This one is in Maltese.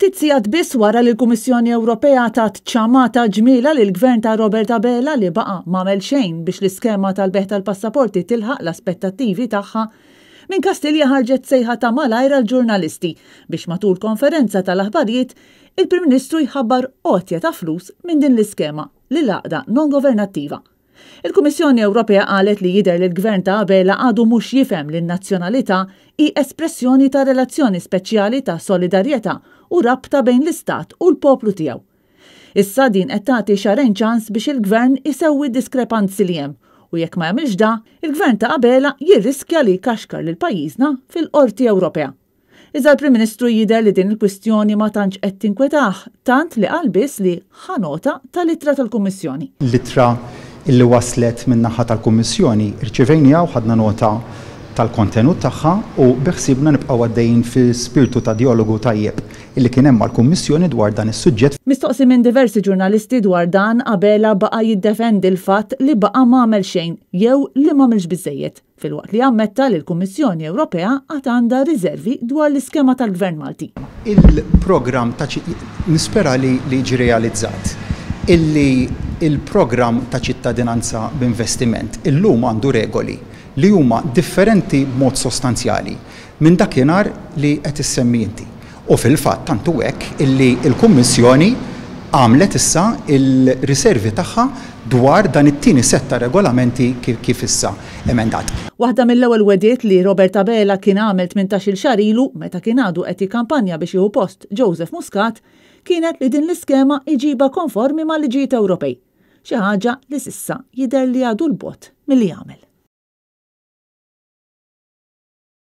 Ftit sigħat biss wara li l-Kummissjoni Ewropea tat ċama ta' ġmielha lill-Gvern ta' Robert Abela li baqa' m'għamel xejn biex l-iskema tal-bejgħ tal-passaporti tilħaq l-aspettattivi tagħha, minn Kastilja ħarġet sejħa ta' malajr għall-ġurnalisti biex matul konferenza tal-aħbarijiet il-Prim Ministru jħabbar għotja ta' flus minn din l-iskema lill-għaqda non-governattiva. Il-Kummissjoni Ewropea qalet li jidher li l-Gvern ta' Abela għadu mhux jifhem li n-nazzjonalità hi espressjoni ta' relazzjoni speċjali ta' solidarjetà u rabta bejn l-Istat u l-poplu tiegħu. Issa din qed tagħti xahrejn ċans biex il-Gvern isewwi d-diskrepanzi li hemm u jekk ma jagħmilx da, il-Gvern ta' Abela jirriskja li jkaxkar lil pajjiżna fil-Qorti Ewropea. Iżda l-Prim Ministru jidher li din il-kwistjoni ma tantx qed tinkwetah, tant li qal biss li ħa nota tal-ittra tal-Kummissjoni. L-ittra li waslet min-naħa tal-Kummissjoni rċivejniha u ħadna nota tal-kontenut tagħha u beħsiebna nibqgħu għaddejjin fi spirtu ta' djalogu tajjeb li kien hemm mal-Kummissjoni dwar dan is-suġġett. Mistoqsi minn diversi ġurnalisti dwar dan, Abela baqa' jiddefendi l-fatt li baqa' m'għamel xejn jew li m'għamilx biżżejjed. filwaqt li ammetta li l-Kummissjoni Ewropea għad għandha riżervi dwar l-iskema tal-Gvern Malti. Il-programm ta' nispera li jiġi realizzat illi l-programm ta' ċittadinanza b'investiment illum għandu regoli li huma differenti b'mod sostanzjali minn dakinhar li qed issemmi inti. U fil-fatt tant hu hekk illi l-Kummissjoni għamlet issa l-riservi tagħha dwar dan it-tieni sett ta' regolamenti kif issa emendat. Waħda mill-ewwel wegħdiet li Robert Abela kien għamel tmintax-il xahar ilu, meta kien għadu qed jikkampanja biex jieħu post Joseph Muscat, kienet li din l-iskema jġibha konformi mal-liġijiet Ewropej, xi ħaġa li s'issa jidher li għadu 'l bogħod milli jagħmel.